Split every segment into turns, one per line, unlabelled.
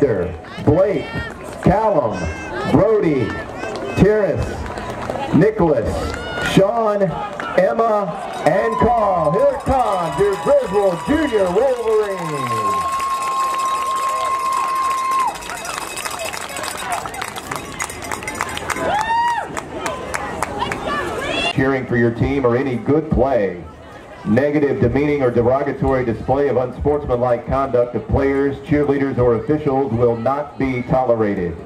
Blake, Callum, Brody, Terrace, Nicholas, Sean, Emma, and Carl. Here comes your Griswold Junior Wolverine. Cheering for your team or any good play. Negative, demeaning, or derogatory display of unsportsmanlike conduct of players, cheerleaders, or officials will not be tolerated.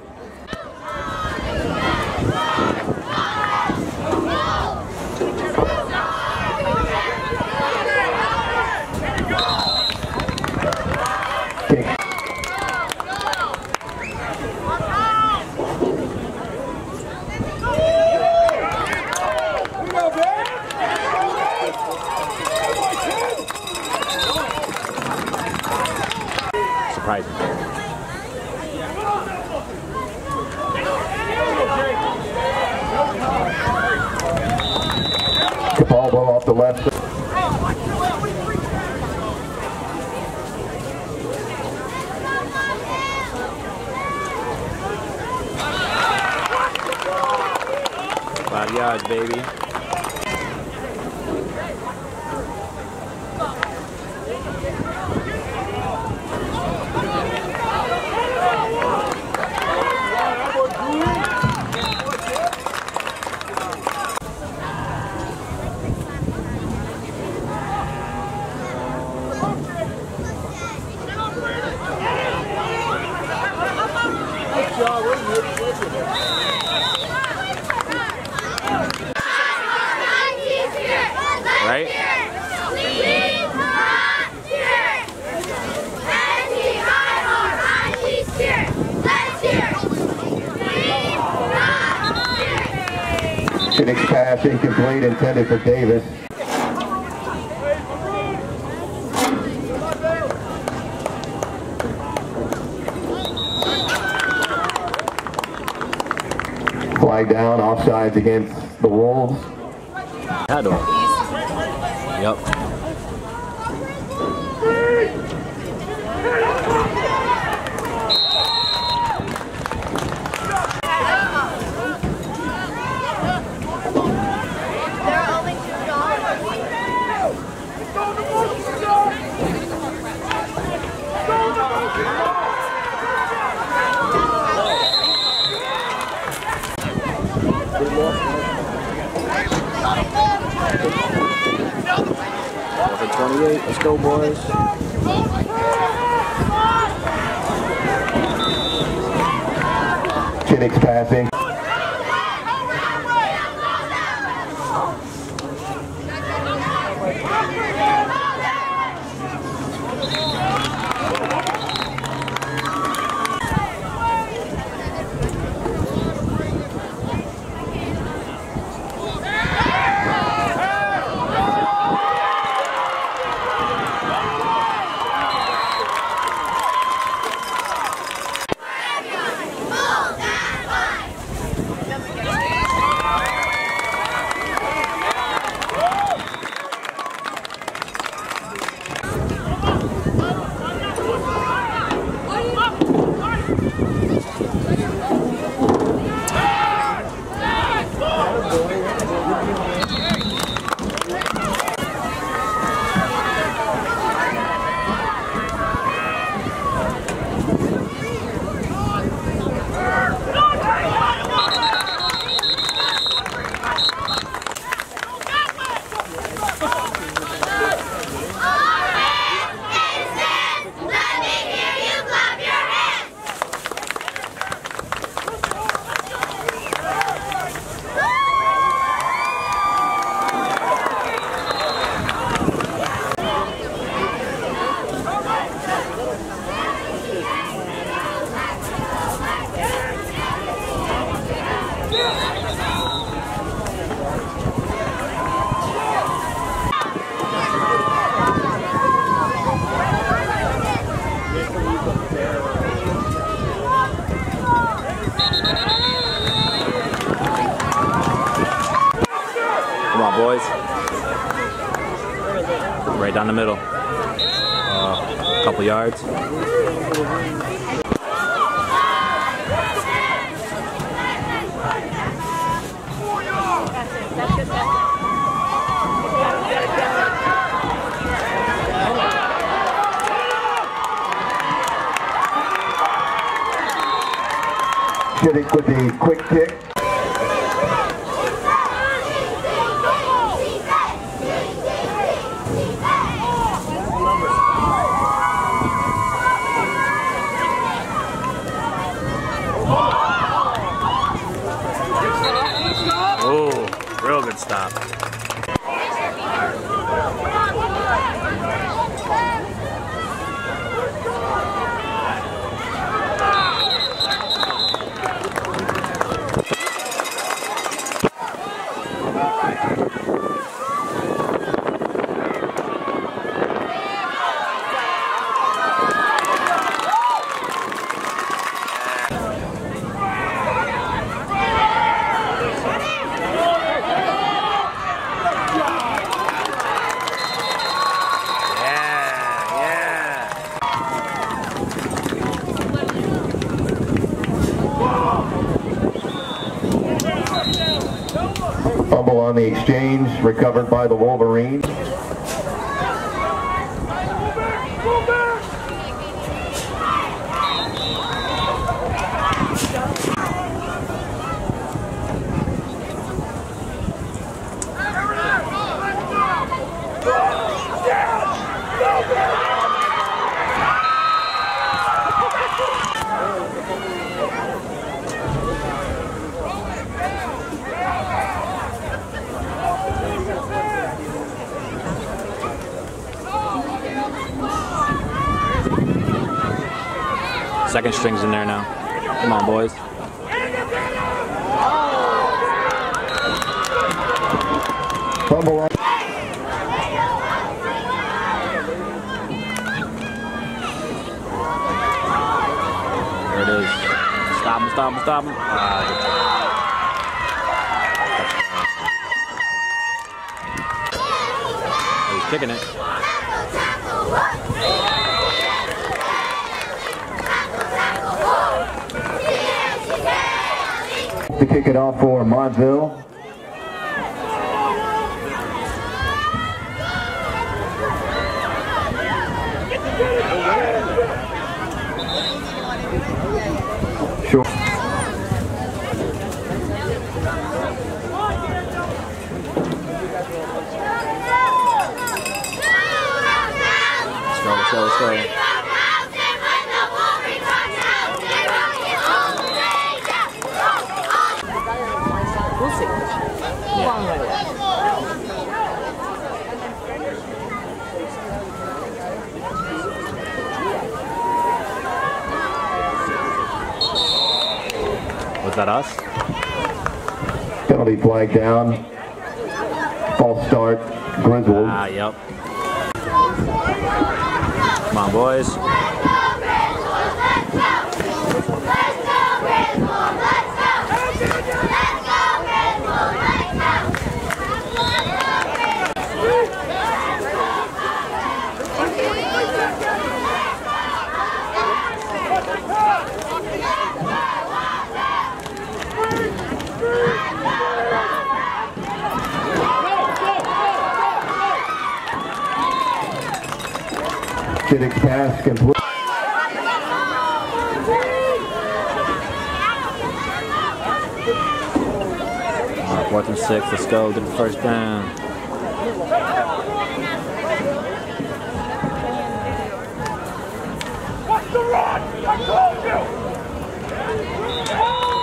Kick.
Surprising.
Ball blow off the left.
Five yards, baby. Right?
Pass incomplete intended for Davis. Flag down, offsides against the Wolves.
Had. Yep. Fourth and 28. Let's go, boys.
Passing. Chittick with the quick kick.
Oh, real good stop. Yeah, yeah.
Fumble on the exchange, recovered by the Wolverines.
String's in there now. Come on, boys.
Fumble
There it is. Stop him, stop him, stop him. Ah. He's kicking it.
To kick it off for Montville. Sure.
Let's go, let's go, let's go. Was that us?
Penalty flag down. False start. Griswold.
Ah, yep. Come on, boys.
Chittick's pass complete.
All right, fourth and six. Let's go. Get the first down.
Third and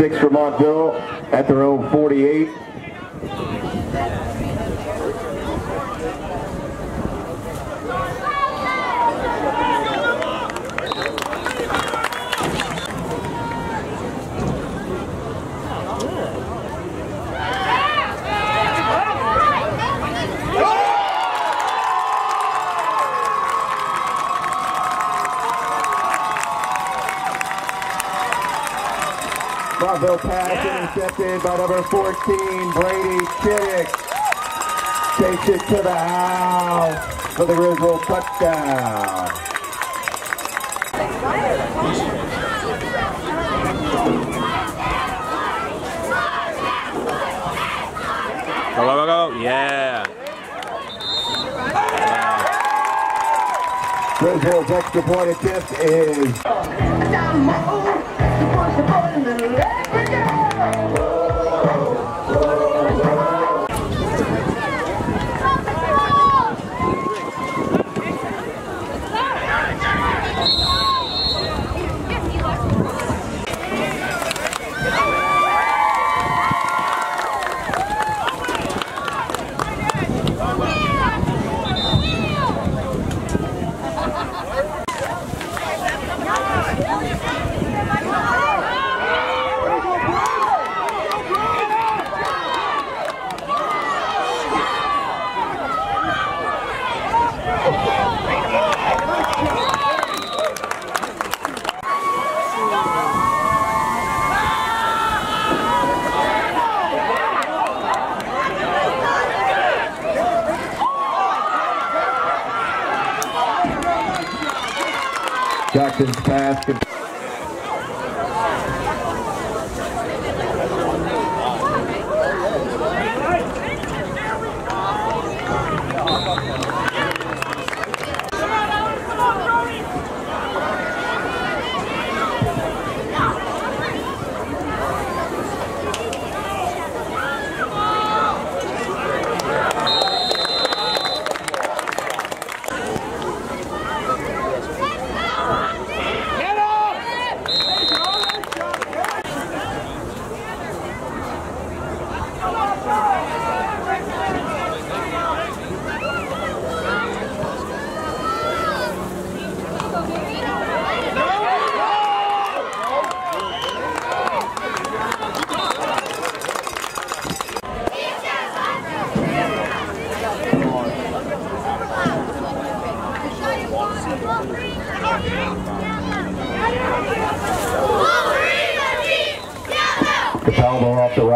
six for Montville at their own 48. Montville pass intercepted by number 14, Brady Chittick. Takes it to the house for the Griswold touchdown.
Go, go, go, go. Yeah.
Griswold's extra point attempt is Jackson's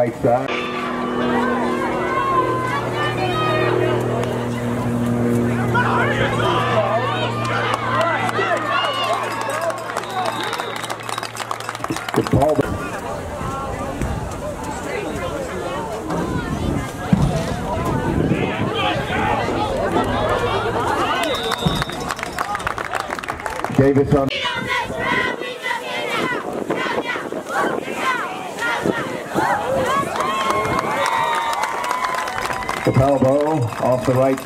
right side. Capalmo. Davis on. Capalmo off the right.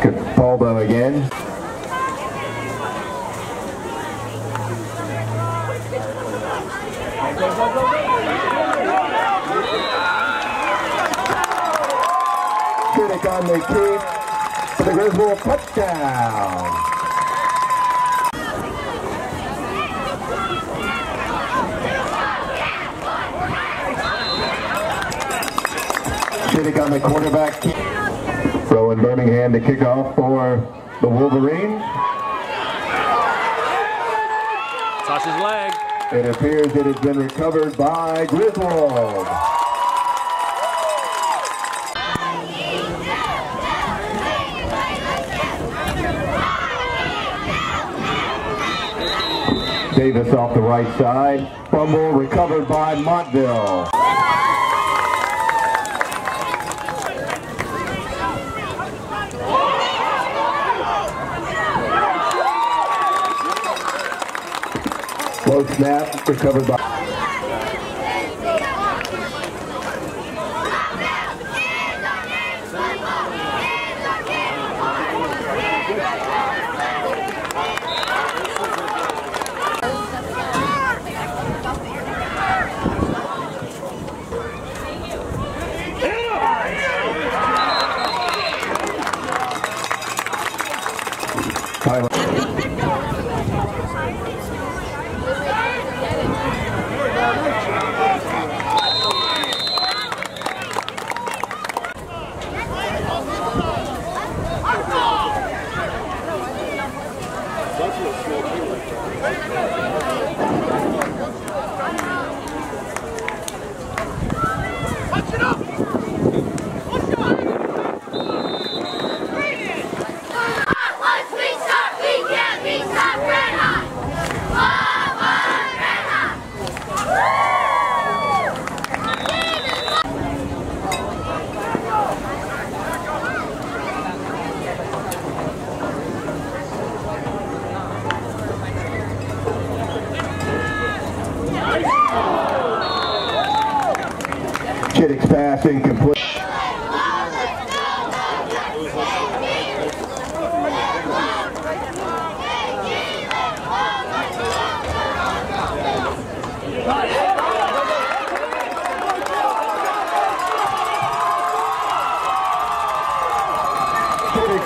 Capalmo again. The keep for the Griswold touchdown. Critic on the quarterback. Rowan Birmingham to kick off for the Wolverines.
Touch his leg.
It appears it has been recovered by Griswold. Davis off the right side. Fumble recovered by Montville. Low snap recovered by. Pass incomplete.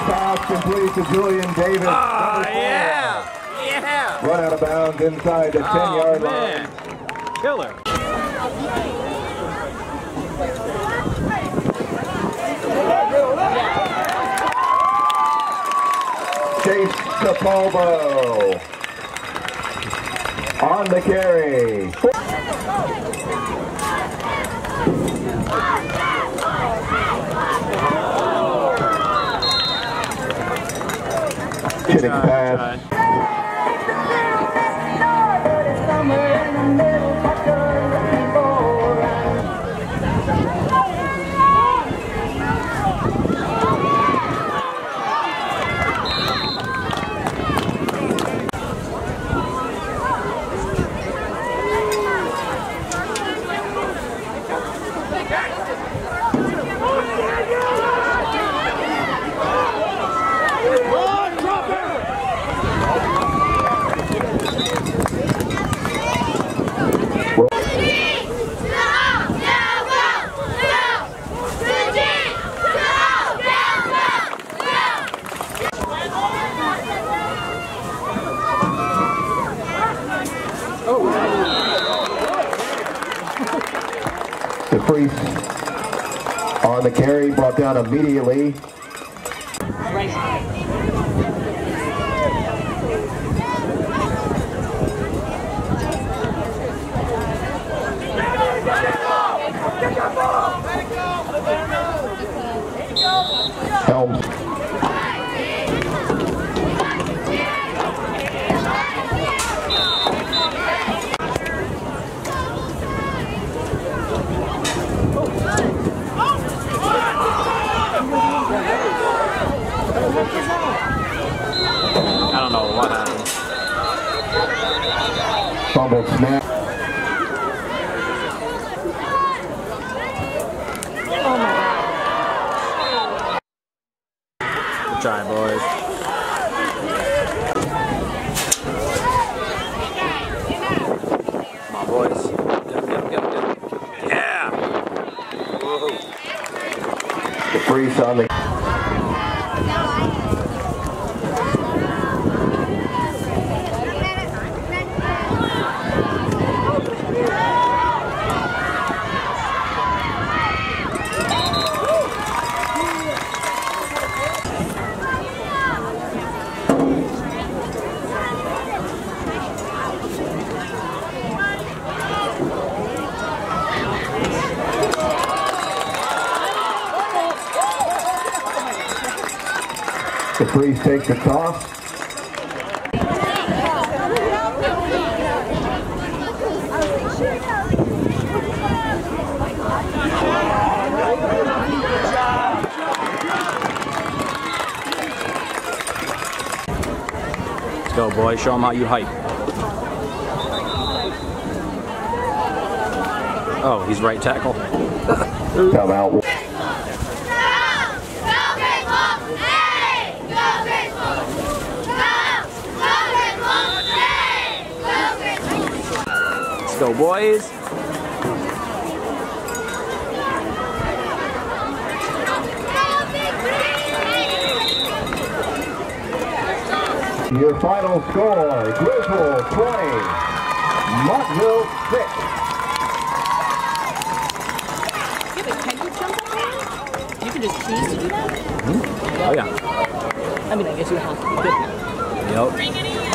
Pass complete to Julian Davis.
Oh, yeah. Yeah.
Run out of bounds inside the 10
Oh,
line.
Killer.
Chase Sepulvo. On the carry. Kidding pass. The free on the carry, brought down immediately. Fumbled snap.
Good try, boys. Come on, boys. Get him, get him, get him, get him. Yeah. Whoa.
The freeze on the the take the toss.
Let's go, boys. Show them how you hype. Oh, he's right tackle.
Come
Let's go, boys.
Your final score, Griswold 20, Montville 6.
Yeah, but can you jump up? You can just choose to do that? Hmm?
Oh, yeah.
I mean, I guess you have to be good.
Yep.